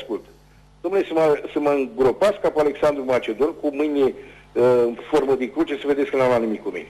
ascult. Domnule, să mă, să mă îngropați ca pe Alexandru Macedon cu mâini uh, în formă de cruce să vedeți că n-am luat nimic cu mine.